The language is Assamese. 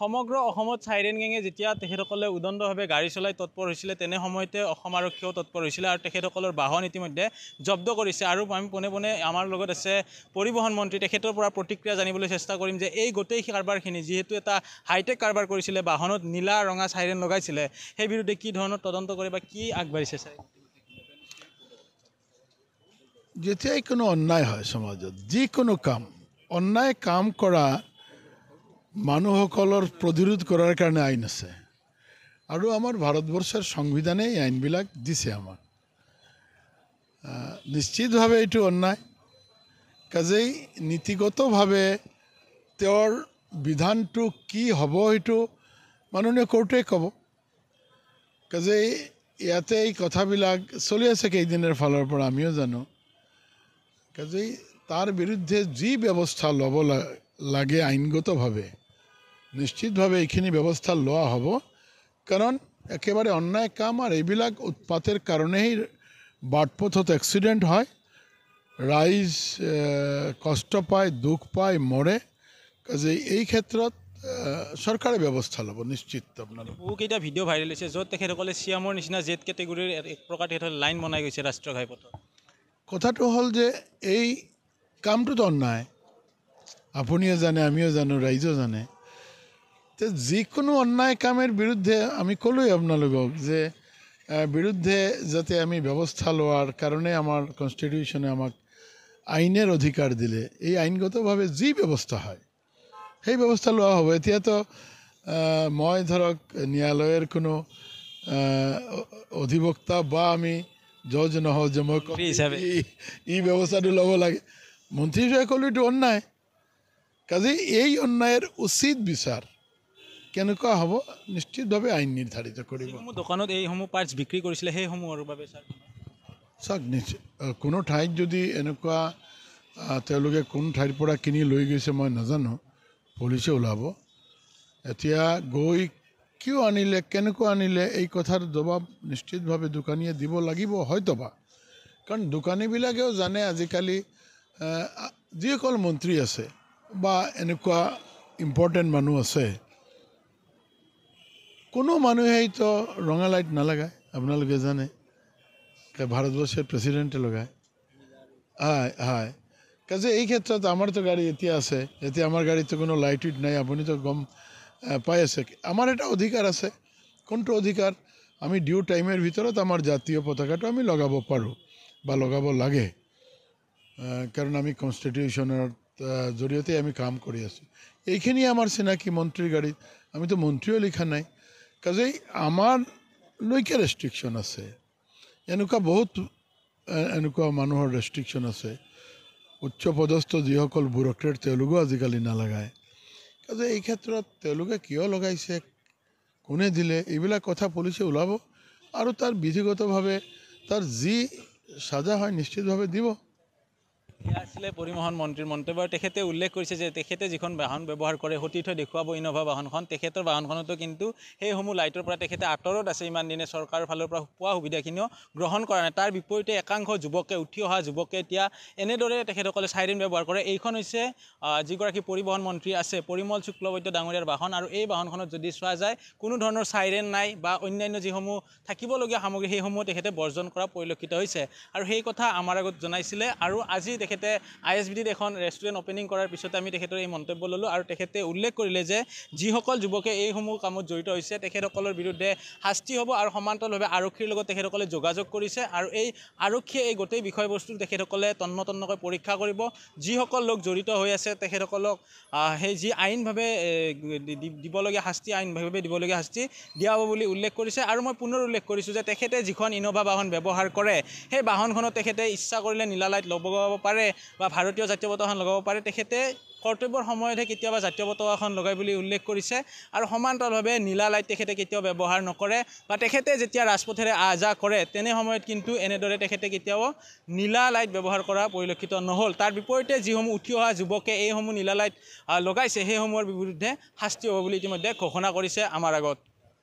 সমগ্ৰ অসমত চাইৰেন গেঙে যেতিয়া তেখেতসকলে উদণ্ডভাৱে গাড়ী চলাই তৎপৰ হৈছিলে তেনে সময়তে অসম আৰক্ষীয়েও তৎপৰ হৈছিলে আৰু তেখেতসকলৰ বাহন ইতিমধ্যে জব্দ কৰিছে আৰু আমি পোনে পোনে আমাৰ লগত আছে পৰিবহণ মন্ত্ৰী। তেখেতৰ পৰা প্ৰতিক্ৰিয়া জানিবলৈ চেষ্টা কৰিম যে এই গোটেই কাৰবাৰখিনি যিহেতু এটা হাইটেক কাৰবাৰ কৰিছিলে বাহনত নীলা ৰঙা চাইৰেন লগাইছিলে সেই বিৰুদ্ধে কি ধৰণৰ তদন্ত কৰে বা কি আগবাঢ়িছে ছাৰ যেতিয়াই কোনো অন্যায় হয় সমাজত যিকোনো কাম অন্যায় কাম কৰা মানুহসকলৰ প্ৰতিৰোধ কৰাৰ কাৰণে আইন আছে। আৰু আমাৰ ভাৰতবৰ্ষৰ সংবিধানে এই আইনবিলাক দিছে আমাক। নিশ্চিতভাৱে এইটো অন্যায়। কাজেই নীতিগতভাৱে তেওঁৰ বিধানটো কি হ'ব সেইটো মাননীয় কোৰ্টে ক'ব। কাজেই ইয়াতে এই কথাবিলাক চলি আছে কেইদিনৰ ফালৰ পৰা আমিও জানো। কাজেই তাৰ বিৰুদ্ধে যি ব্যৱস্থা ল'ব লাগে আইনগতভাৱে নিশ্চিতভাৱে এইখিনি ব্যৱস্থা লোৱা হ'ব। কাৰণ একেবাৰে অন্যায় কাম আৰু এইবিলাক উৎপাতেৰ কাৰণেই বাটপথত এক্সিডেণ্ট হয়। ৰাইজ কষ্ট পায় দুখ পায় মৰে কাজেই এই ক্ষেত্ৰত চৰকাৰে ব্যৱস্থা ল'ব নিশ্চিত আপোনালোক বহুকেইটা ভিডিঅ' ভাইৰেল হৈছে য'ত তেখেতসকলে চিয়ামৰ নিচিনা জেড কেটেগৰীৰ এক প্ৰকাৰ তেখেতসকলে লাইন বনাই গৈছে ৰাষ্ট্ৰীয় ঘাইপথত। কথাটো হ'ল যে এই কামটোতো অন্যায়। আপুনিও জানে আমিও জানো ৰাইজেও জানে। তে যিকোনো অন্যায় কামের বিৰুদ্ধে আমি ক'লোৱে আপোনালোকক যে আহ, বিৰুদ্ধে যাতে আমি ব্যৱস্থা লোৱাৰ কাৰণে আমাৰ কনষ্টিটিউশ্যনে আমাক আইনের অধিকাৰ দিলে এই আইনগতভাৱে যি ব্যৱস্থা হয় সেই ব্যৱস্থা লোৱা হ'ব। এতিয়াতো মই ধৰক ন্যায়ালয়ৰ কোনো অধিবক্তা বা আমি জজ নহওঁ যে মই মন্ত্ৰী ই- ব্যৱস্থাটো ল'ব লাগে। মন্ত্ৰী হিচাপে ক'লো অন্যায়। কাজেই এই অন্যায়ৰ উচিত বিচাৰ। কেনেকুৱা হ'ব নিশ্চিতভাৱে আইন নিৰ্ধাৰিত কৰিব। দোকানত এইসমূহ পাৰ্টছ বিক্ৰী কৰিছিলে সেইসমূহৰ বাবে চাওক কোনো ঠাইত যদি এনেকুৱা তেওঁলোকে কোন ঠাইৰ পৰা কিনি লৈ গৈছে মই নাজানো পুলিচে ওলাব। এতিয়া গৈ কিয় আনিলে কেনেকুৱা আনিলে এই কথাৰ জবাব নিশ্চিতভাৱে দোকানীয়ে দিব লাগিব হয়তোবা। কাৰণ দোকানীবিলাকেও জানে আজিকালি যিসকল মন্ত্ৰী আছে বা এনেকুৱা ইম্পৰ্টেণ্ট মানুহ আছে কোনো মানুহেইতো ৰঙা লাইট নালাগায়, আপোনালোকে জানে। কে ভাৰতবৰ্ষের প্রেসিডেন্টে লগায়। হয় হয়। কাজে এই ক্ষেত্ৰত আমাৰতো গাড়ী এতিয়া আছে। এতিয়া আমাৰ গাড়ীতো কোনো লাইট উইট নাই, আপুনিতো গম পাই আছে। আমাৰ এটা অধিকাৰ আছে। কোনটো অধিকাৰ? আমি ডিউ টাইমের ভিতৰত আমাৰ জাতীয় পতাকাটো আমি লগাব পাৰোঁ বা লগাব লাগে। কাৰণ আমি কনষ্টিটিউশ্যনৰ জৰিয়তে আমি কাম কৰি আছোঁ। এইখিনি আমাৰ চিনাকি মন্ত্ৰীৰ গাড়ীত। আমিতো মন্ত্ৰীও লিখা নাই। কাজেই আমাৰলৈকে ৰেষ্ট্ৰিকশ্যন আছে। এনেকুৱা বহুত এনেকুৱা মানুহৰ ৰেষ্ট্ৰিকশ্যন আছে। উচ্চ পদস্থ যিসকল ব্যুৰক্ৰেট তেওঁলোকেও আজিকালি নালাগায়। কাজে এই ক্ষেত্ৰত তেওঁলোকে কিয় লগাইছে কোনে দিলে এইবিলাক কথা পুলিচে ওলাব আৰু তাৰ বিধিগতভাৱে তাৰ যি সাজা হয় নিশ্চিতভাৱে দিব। এয়া আছিলে পৰিবহণ মন্ত্ৰীৰ মন্তব্য। আৰু তেখেতে উল্লেখ কৰিছে যে তেখেতে যিখন বাহন ব্যৱহাৰ কৰে সতীৰ্থ দেখুৱাব ইন'ভা বাহনখন তেখেতৰ বাহনখনতো কিন্তু সেইসমূহ লাইটৰ পৰা তেখেতে আঁতৰত আছে। ইমান দিনে চৰকাৰৰ ফালৰ পৰা পোৱা সুবিধাখিনিও গ্ৰহণ কৰা নাই। তাৰ বিপৰীতে একাংশ যুৱকে উঠি অহা যুৱকে এতিয়া এনেদৰে তেখেতসকলে চাইৰেন ব্যৱহাৰ কৰে। এইখন হৈছে যিগৰাকী পৰিবহণ মন্ত্ৰী আছে পৰিমল শুক্লবৈদ্য ডাঙৰীয়াৰ বাহন আৰু এই বাহনখনত যদি চোৱা যায় কোনো ধৰণৰ চাইৰেন নাই বা অন্যান্য যিসমূহ থাকিবলগীয়া সামগ্ৰী সেইসমূহ তেখেতে বৰ্জন কৰা পৰিলক্ষিত হৈছে। আৰু সেই কথা আমাৰ আগত জনাইছিলে। আৰু আজি তেখেতে আই এছ বি টিত এখন ৰেষ্টুৰেণ্ট অ'পেনিং কৰাৰ পিছতে আমি তেখেতৰ এই মন্তব্য ল'লোঁ আৰু তেখেতে উল্লেখ কৰিলে যে যিসকল যুৱকে এইসমূহ কামত জড়িত হৈছে তেখেতসকলৰ বিৰুদ্ধে শাস্তি হ'ব আৰু সমান্তৰালভাৱে আৰক্ষীৰ লগত তেখেতসকলে যোগাযোগ কৰিছে আৰু এই আৰক্ষীয়ে এই গোটেই বিষয়বস্তু তেখেতসকলে তন্ন তন্নকৈ পৰীক্ষা কৰিব। যিসকল লোক জড়িত হৈ আছে তেখেতসকলক সেই যি আইনভাৱে দিবলগীয়া শাস্তি আইনভাৱে দিবলগীয়া শাস্তি দিয়া হ'ব বুলি উল্লেখ কৰিছে আৰু মই পুনৰ উল্লেখ কৰিছোঁ যে তেখেতে যিখন ইন'ভা বাহন ব্যৱহাৰ কৰে সেই বাহনখনত তেখেতে ইচ্ছা কৰিলে নীলা লাইট লগাব পাৰে। বা ভাৰতীয় জাতীয় পতাকাখন লগাব পাৰে তেখেতে কৰ্তব্যৰ সময়তহে কেতিয়াবা জাতীয় পতাকাখন লগাই বুলি উল্লেখ কৰিছে। আৰু সমান্তৰালভাৱে নীলা লাইট তেখেতে কেতিয়াও ব্যৱহাৰ নকৰে বা তেখেতে যেতিয়া ৰাজপথেৰে আহ যাহ কৰে তেনে সময়ত কিন্তু এনেদৰে তেখেতে কেতিয়াও নীলা লাইট ব্যৱহাৰ কৰা পৰিলক্ষিত নহ'ল। তাৰ বিপৰীতে যিসমূহ উঠি অহা যুৱকে এইসমূহ নীলা লাইট লগাইছে সেইসমূহৰ বিৰুদ্ধে শাস্তি হ'ব বুলি ইতিমধ্যে ঘোষণা কৰিছে আমাৰ আগত।